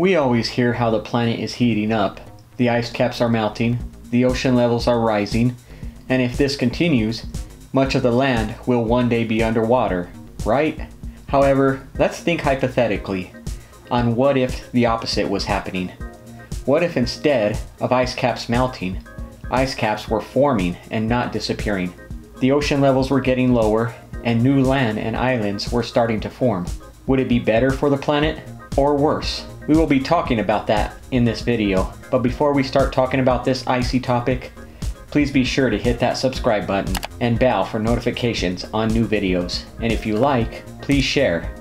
We always hear how the planet is heating up, the ice caps are melting, the ocean levels are rising, and if this continues, much of the land will one day be underwater, right? However, let's think hypothetically on what if the opposite was happening. What if instead of ice caps melting, ice caps were forming and not disappearing? The ocean levels were getting lower and new land and islands were starting to form. Would it be better for the planet or worse? We will be talking about that in this video, but before we start talking about this icy topic, please be sure to hit that subscribe button and bell for notifications on new videos. And if you like, please share.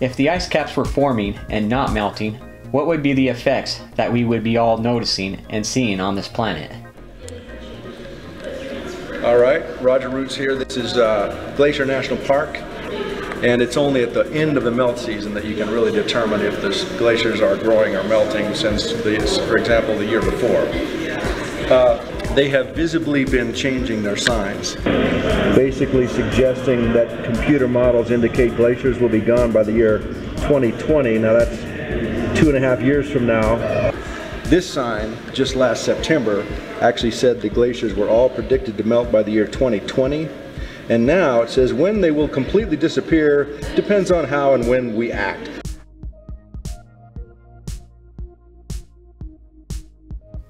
If the ice caps were forming and not melting, what would be the effects that we would be all noticing and seeing on this planet? All right, Roger Roots here. This is uh, Glacier National Park, and it's only at the end of the melt season that you can really determine if the glaciers are growing or melting since, the, for example, the year before. Uh, they have visibly been changing their signs, basically suggesting that computer models indicate glaciers will be gone by the year 2020. Now that's two and a half years from now. This sign, just last September, actually said the glaciers were all predicted to melt by the year 2020. And now it says when they will completely disappear depends on how and when we act.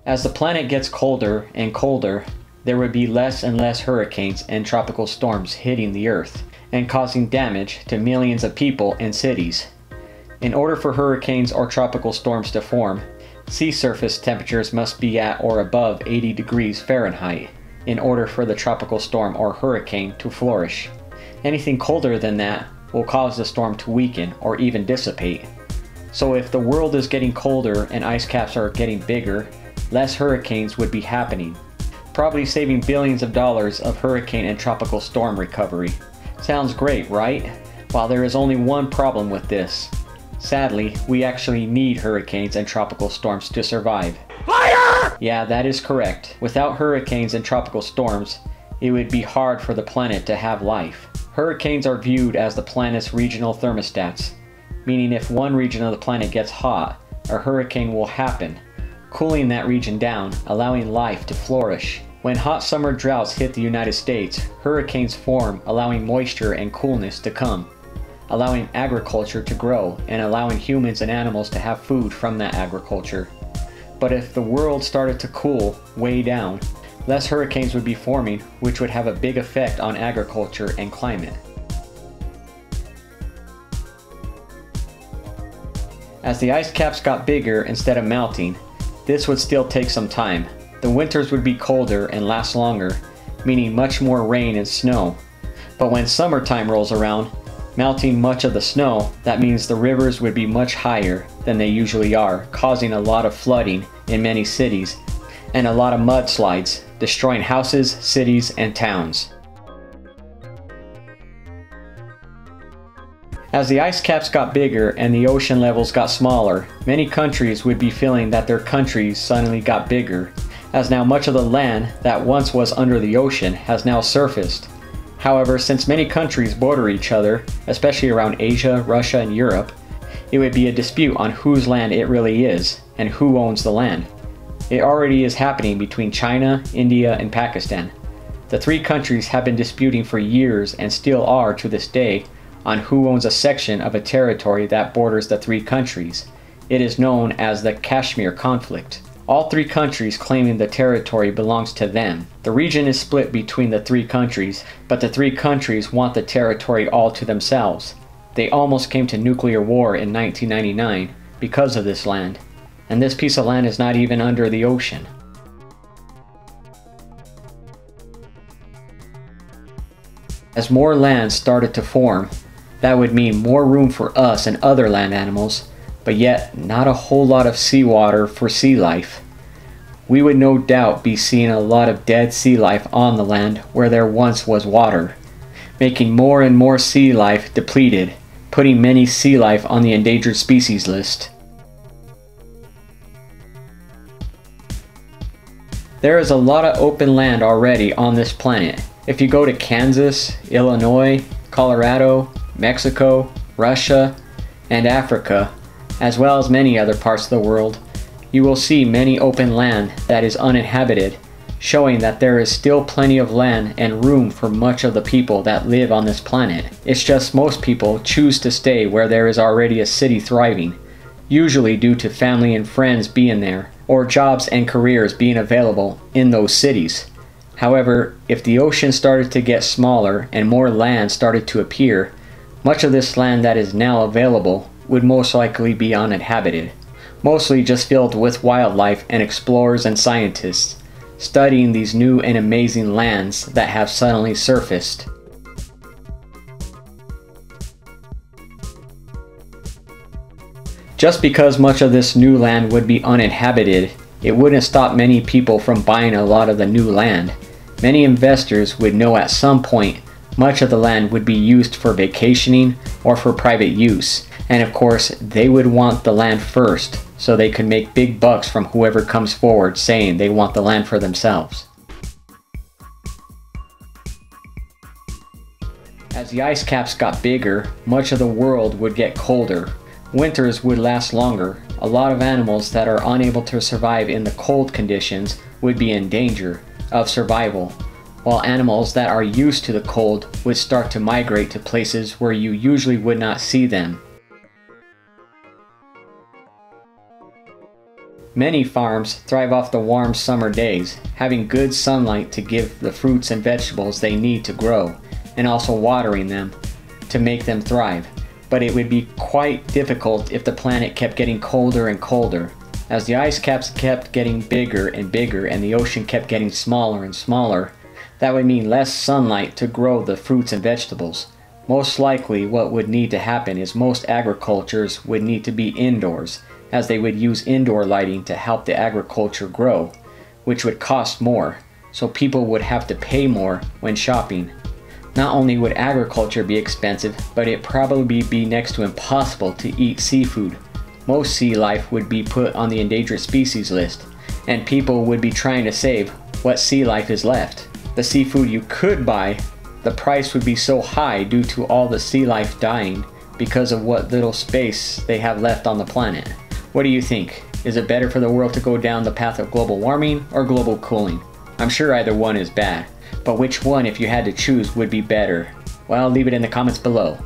As the planet gets colder and colder, there would be less and less hurricanes and tropical storms hitting the Earth and causing damage to millions of people and cities. In order for hurricanes or tropical storms to form, sea surface temperatures must be at or above 80 degrees Fahrenheit in order for the tropical storm or hurricane to flourish. Anything colder than that will cause the storm to weaken or even dissipate. So if the world is getting colder and ice caps are getting bigger, less hurricanes would be happening, probably saving billions of dollars of hurricane and tropical storm recovery. Sounds great, right? While there is only one problem with this. Sadly, we actually need hurricanes and tropical storms to survive. Yeah, that is correct. Without hurricanes and tropical storms, it would be hard for the planet to have life. Hurricanes are viewed as the planet's regional thermostats, meaning if one region of the planet gets hot, a hurricane will happen, cooling that region down, allowing life to flourish. When hot summer droughts hit the United States, hurricanes form, allowing moisture and coolness to come, allowing agriculture to grow, and allowing humans and animals to have food from that agriculture. But if the world started to cool way down, less hurricanes would be forming, which would have a big effect on agriculture and climate. As the ice caps got bigger instead of melting, this would still take some time. The winters would be colder and last longer, meaning much more rain and snow. But when summertime rolls around, melting much of the snow, that means the rivers would be much higher than they usually are, causing a lot of flooding in many cities and a lot of mudslides, destroying houses, cities, and towns. As the ice caps got bigger and the ocean levels got smaller, many countries would be feeling that their countries suddenly got bigger, as now much of the land that once was under the ocean has now surfaced. However, since many countries border each other, especially around Asia, Russia, and Europe, it would be a dispute on whose land it really is and who owns the land. It already is happening between China, India, and Pakistan. The three countries have been disputing for years and still are to this day on who owns a section of a territory that borders the three countries. It is known as the Kashmir conflict. All three countries claiming the territory belongs to them. The region is split between the three countries, but the three countries want the territory all to themselves. They almost came to nuclear war in 1999 because of this land, and this piece of land is not even under the ocean. As more land started to form, that would mean more room for us and other land animals, but yet not a whole lot of seawater for sea life. We would no doubt be seeing a lot of dead sea life on the land where there once was water, making more and more sea life depleted, putting many sea life on the endangered species list. There is a lot of open land already on this planet. If you go to Kansas, Illinois, Colorado, Mexico, Russia, and Africa, as well as many other parts of the world, you will see many open land that is uninhabited, showing that there is still plenty of land and room for much of the people that live on this planet. It's just most people choose to stay where there is already a city thriving, usually due to family and friends being there, or jobs and careers being available in those cities. However, if the ocean started to get smaller and more land started to appear, much of this land that is now available would most likely be uninhabited mostly just filled with wildlife and explorers and scientists, studying these new and amazing lands that have suddenly surfaced. Just because much of this new land would be uninhabited, it wouldn't stop many people from buying a lot of the new land. Many investors would know at some point much of the land would be used for vacationing or for private use, and of course, they would want the land first so they could make big bucks from whoever comes forward saying they want the land for themselves. As the ice caps got bigger, much of the world would get colder. Winters would last longer. A lot of animals that are unable to survive in the cold conditions would be in danger of survival, while animals that are used to the cold would start to migrate to places where you usually would not see them. Many farms thrive off the warm summer days, having good sunlight to give the fruits and vegetables they need to grow, and also watering them to make them thrive. But it would be quite difficult if the planet kept getting colder and colder. As the ice caps kept getting bigger and bigger and the ocean kept getting smaller and smaller, that would mean less sunlight to grow the fruits and vegetables. Most likely what would need to happen is most agricultures would need to be indoors as they would use indoor lighting to help the agriculture grow, which would cost more, so people would have to pay more when shopping. Not only would agriculture be expensive, but it probably be next to impossible to eat seafood. Most sea life would be put on the endangered species list, and people would be trying to save what sea life is left. The seafood you could buy, the price would be so high due to all the sea life dying because of what little space they have left on the planet. What do you think? Is it better for the world to go down the path of global warming or global cooling? I'm sure either one is bad, but which one, if you had to choose, would be better? Well, leave it in the comments below.